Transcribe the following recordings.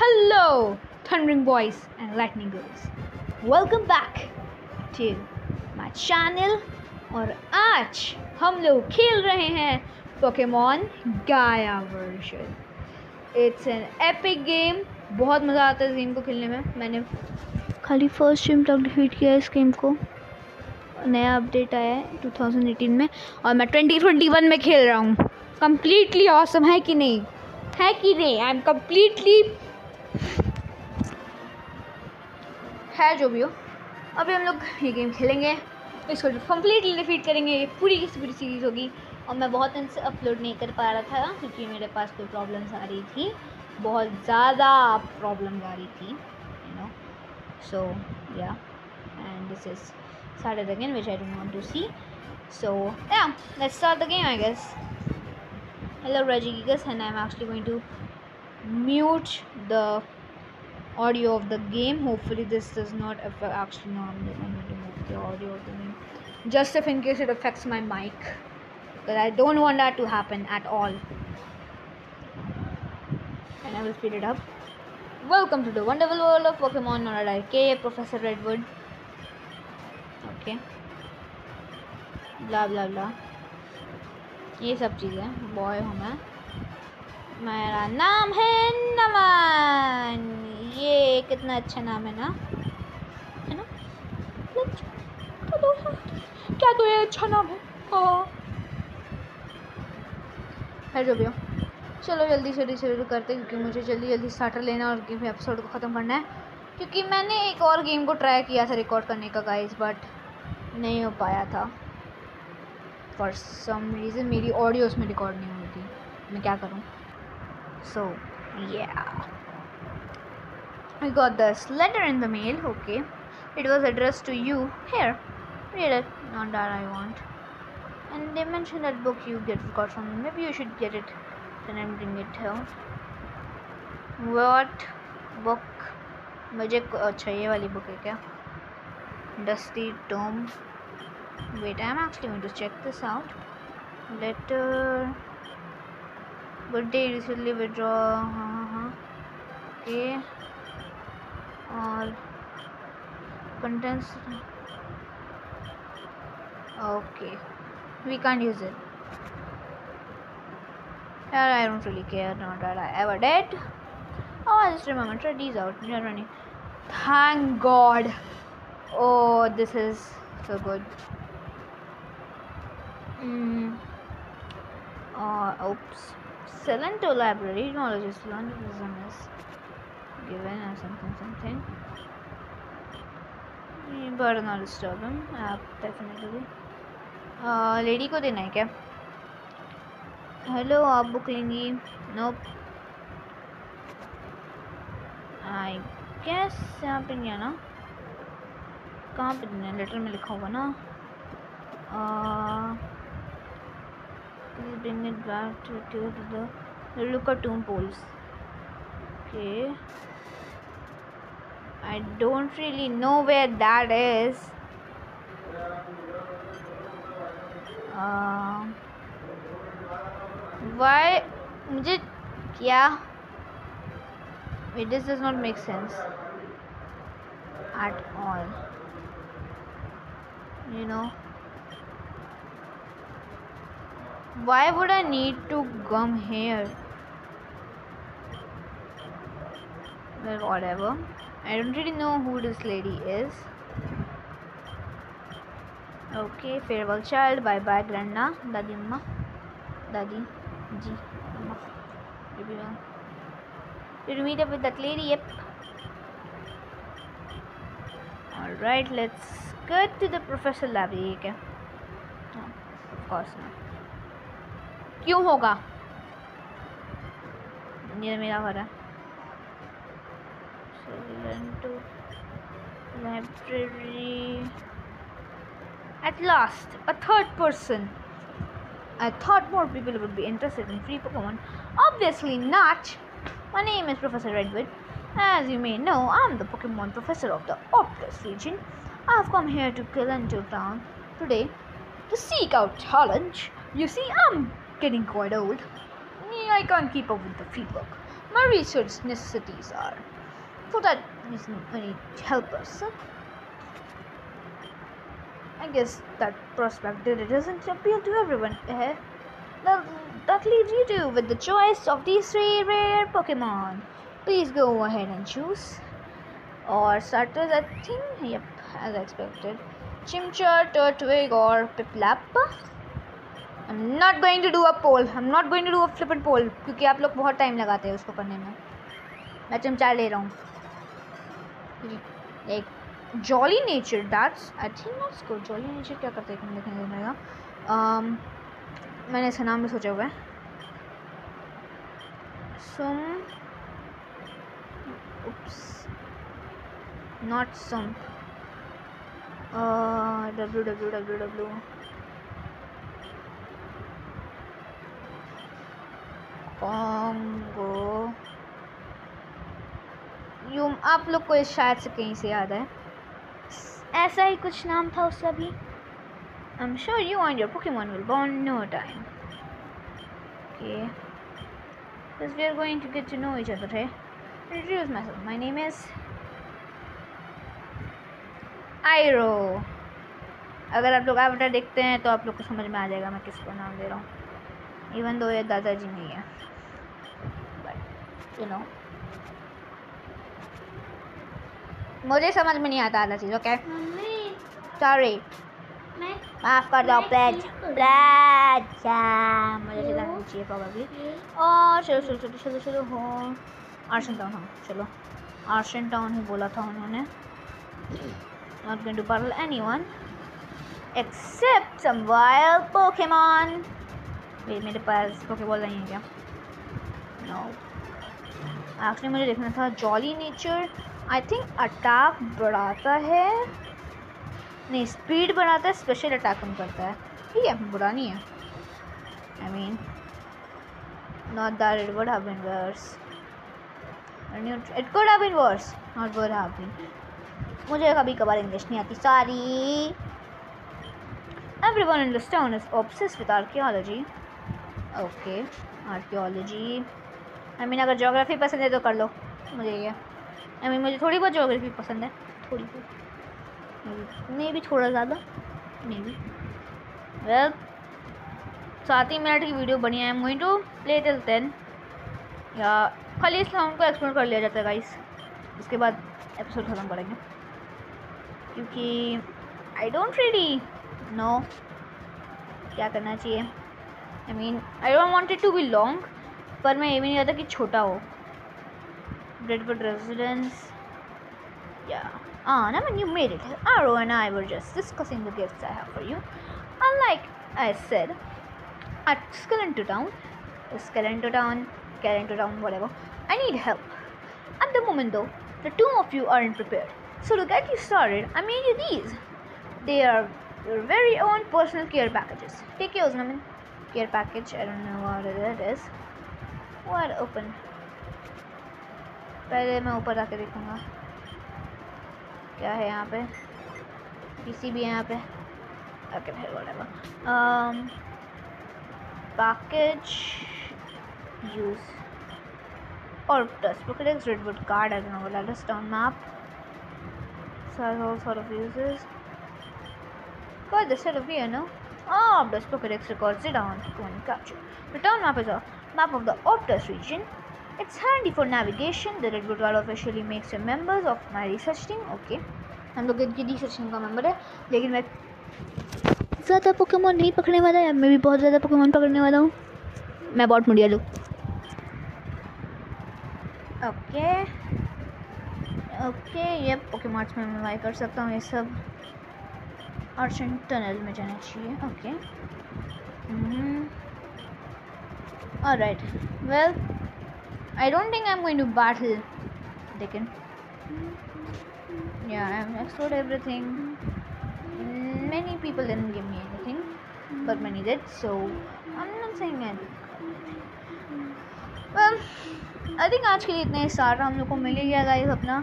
Hello, Thundering Boys and Lightning Girls. Welcome back to my channel. और आज हम लोग खेल रहे हैं Pokemon Gaia version it's an epic game बहुत मज़ा आता है इस गेम को खेलने में. मैंने खाली फ़र्स्ट टाइम तक डिफीट किया है इस गेम को. नया अपडेट आया है 2018 में और मैं 2021 में खेल रहा हूँ. कम्प्लीटली ऑसम है कि नहीं? है कि नहीं? आई एम कम्प्लीटली है जो भी हो। अभी हम लोग ये गेम खेलेंगे। इसको कम्प्लीटली डिफीट करेंगे, ये पूरी की पूरी सीरीज़ होगी। और मैं बहुत दिन से अपलोड नहीं कर पा रहा था, क्योंकि मेरे पास कोई प्रॉब्लम्स आ रही थी। बहुत ज़्यादा प्रॉब्लम्स आ रही थी you know so yeah and this is started again, which I don't want to see. So, yeah, let's start the game, I guess. Hello Regigigas and I'm actually going to mute the audio of the game hopefully this does not affect actually no I'm going to mute the audio of the game just if in case it affects my mic because I don't want that to happen at all and I will speed it up welcome to the wonderful world of Pokemon Noradai Professor Redwood okay blah blah blah ये सब चीज़ें boy हूँ मैं मेरा नाम है नमन ये कितना अच्छा नाम है ना? है ना? क्या तो ये अच्छा नाम है? हाँ। है जो भी हो। चलो जल्दी से शुरू करते क्योंकि मुझे जल्दी जल्दी स्टार्टर लेना और गेम एपिसोड को ख़त्म करना है। क्योंकि मैंने एक और गेम को ट्राई किया था रिकॉर्ड करने का गाइस बट नहीं हो पाया था। फॉर सम रीज़न मेरी ऑडियो उसमें रिकॉर्ड नहीं हुई थी। मैं क्या करूँ? सो या I got this letter in the mail. Okay, it was addressed to you. Here, read it. Not that I want. And they mentioned that book you get got from. Maybe you should get it, then and bring it here. What book? मुझे अच्छा ये वाली book है क्या Dusty Tome. Wait, I'm actually going to check this out. Letter. Birthday recently withdraw. Uh-huh. Okay. और contents. Okay. We can't use it. Yeah, I don't really care. Not that I ever did. Oh, I just remember. Try these out. Thank God. Oh, this is so good. Mm. Uh, oops. Salento Library. Knowledge is learned. is given or something, something. Not disturb him. Uh, definitely. Uh, lady को देना है क्या hello आप book लेंगी नोप I guess यहाँ पे नहीं आना कहाँ पे देना लेटर में लिखा होगा ना please bring it back to to the look at tomb poles okay I don't really know where that is uh, why मुझे क्या Wait, this does not make sense at all you know why would I need to come here Well whatever I don't really know who this lady is okay farewell child bye bye grandma daddy amma daddy ji amma everyone did you meet up with that lady yep alright let's go to the professor lab क्या no, of course not क्यों होगा ये मेरा हो रहा so learn to library at last a third person I thought more people would be interested in free Pokemon. Obviously not. My name is Professor Redwood. As you may know, I'm the Pokemon professor of the Optus region. I've come here to Kalento town today to seek out challenge. You see, I'm getting quite old. I can't keep up with the field work. my research necessities are. So that is any help us. I guess that prospect did it doesn't appeal to everyone. Eh? Well, that leaves you two with the choice of these three rare Pokemon. Please go ahead and choose. Or starters, I think. Yep, as expected. Chimchar, Turtwig, or Piplap. I'm not going to do a poll. I'm not going to do a flippant poll क्योंकि आप लोग बहुत time लगाते हैं उसको करने में मैं चिमचार ले रहा हूँ एक jolly nature that's I think not good jolly nature क्या करते हैं देखने देखेगा um, मैंने इसका नाम भी सोचा हुआ है। Sum oops not sum W W W W Congo you, आप लोग को शायद से कहीं से याद है। ऐसा ही कुछ नाम था उसका भी I am sure you and your Pokemon will bond no time okay because we are going to get to know each other है introduce myself my name is Ayro अगर आप लोग आवटर देखते हैं तो आप लोग को समझ में आ जाएगा मैं किसको नाम दे रहा हूँ। इवन दो ये दादाजी नहीं है। बट यू नो मुझे समझ में नहीं आता आधा चीज़ ओके सॉरी माफ़ कर दो प्लेज प्लेज मुझे नहीं चाहिए प्रॉब्लली और चलो चलो चलो चलो चलो हो। आर्शन टाउन हाँ चलो। आर्शन टाउन ही बोला था उन्होंने। Not going to battle anyone except some wild Pokemon. wait मेरे पास Pokeball नहीं है क्या? No. एक्चुअली मुझे देखना था jolly nature I think attack बढ़ाता है। नहीं स्पीड बढ़ाता है स्पेशल अटैक कम करता है। ठीक है बुरा नहीं है। I mean not that it would have been worse it could have been worse not would have been मुझे कभी कभार इंग्लिश नहीं आती सारी in this town is obsessed with archaeology. Okay, archaeology. I mean अगर जोग्राफी पसंद है तो कर लो। मुझे ये आई मीन मुझे थोड़ी बहुत जोग्राफी पसंद है, थोड़ी बहुत। मे भी थोड़ा ज़्यादा मे बी वेल सात ही मिनट की वीडियो बनी है। Going to play till ten या खाली इस साउंड को एक्सप्लोर कर लिया जाता है गाइस उसके बाद एपिसोड ख़त्म करेंगे। क्योंकि आई डोंट रियली नो क्या करना चाहिए। I mean I don't want it to be long पर मैं ये भी नहीं चाहता कि छोटा हो। Redwood residence. Yeah. Ah, when you made it, Arrow and I were just discussing the gifts I have for you. Unlike I said, at Skellento Town, Skellento Town, Skellento Town, whatever, I need help. At the moment, though, the two of you aren't prepared. So to get you started, I made you these. They are your very own personal care packages. Take yours, Naman. Care package. I don't know what it is. What open? पहले मैं ऊपर जाके देखूँगा। क्या है यहाँ पे? किसी भी यहाँ पे। ओके फिर बोलेगा पैकेज यूज़ और dust redwood card I know let us down map so sort of uses कोई दस सेट ऑफ़ ये no Optus Pokedex records it on capture return map is a map of the Optus region it's handy for navigation. The Redwood Wall officially makes you members of my research team. Okay. हम लोग इनकी research team का member है, लेकिन मैं ज़्यादा Pokemon नहीं पकड़ने वाला है मैं भी बहुत ज़्यादा पोकेमोन पकड़ने वाला हूँ? मैं बहुत मुड़िया लूँ। ओके ओके ये पोकेमोन्स में मैं कर सकता हूँ ये सब। अर्शन टनल में जाना चाहिए। Okay alright well I don't think I'm going to battle Dickon yeah I've explored everything many people didn't give me anything but many did so I'm not saying I well I think आज के लिए इतना ही सारा हम लोग को मिल ही गया guys अपना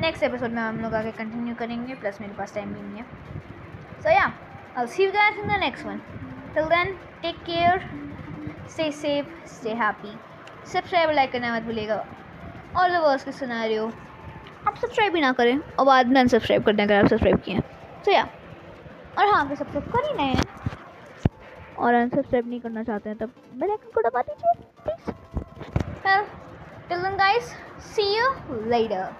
नेक्स्ट एपिसोड में हम लोग आगे कंटिन्यू करेंगे प्लस मेरे पास टाइम भी नहीं है so yeah I see you guys in the next one till then take care stay safe stay happy Subscribe like करना मत भूलिएगा। और द सुना रहे हो आप सब्सक्राइब भी ना करें, और बाद में अनसब्सक्राइब करने अगर आप सब्सक्राइब किए तो या और हाँ अगर सब्सक्राइब कर ही नहीं और अनसब्सक्राइब नहीं करना चाहते हैं, तब बेल आइकन को दबा दीजिए please till then guys see you later